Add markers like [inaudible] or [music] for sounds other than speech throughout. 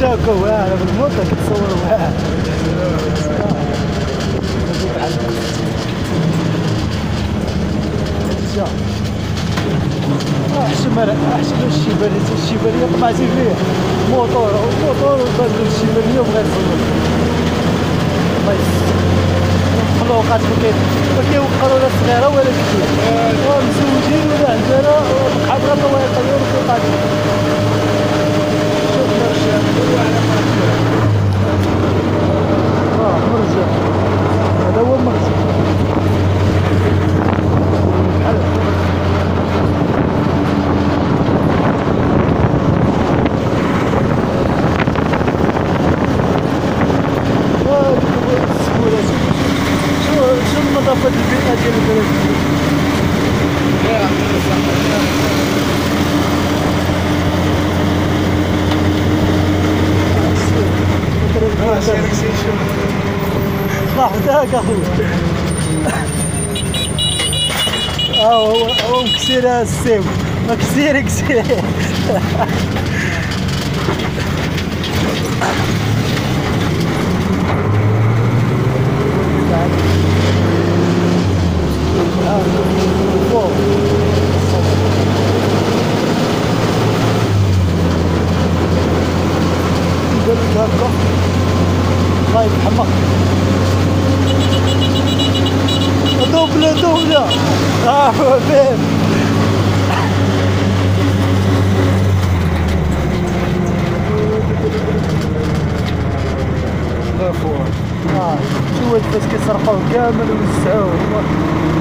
شاكو واعر بالموطة كتصور واعر احشم احشم الشبالية الشبالية طمعتي فيه موطور موطور وبدل الشبالية وبغير تصور الله المخلوقات ما كيوقروا لا صغيرة ولا كبيرة. آه. مزوجين ولا عندنا. بقعة برا الله يطير وقاتل ذاك اخويا آه هو هو مكسير السيو مكسير كسير. [laughs] الله يرحمك دوبلة دوبلة. آه فين؟ آه شو فاش كيسرقوه كامل ويوسعوه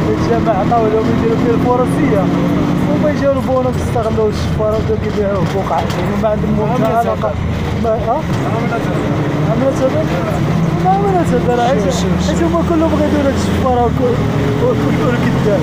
الجماعة عطاو لهم يديروا فيه الفروسية وما يجيو البونص يستغلوا الشفارة وبداو كيبيعوه عندهم ما عندهم علاقة ما آه؟ هذا؟ ما عملت هذا حيت هما كلهم بغا يديروا هاد الشفارة والكذاب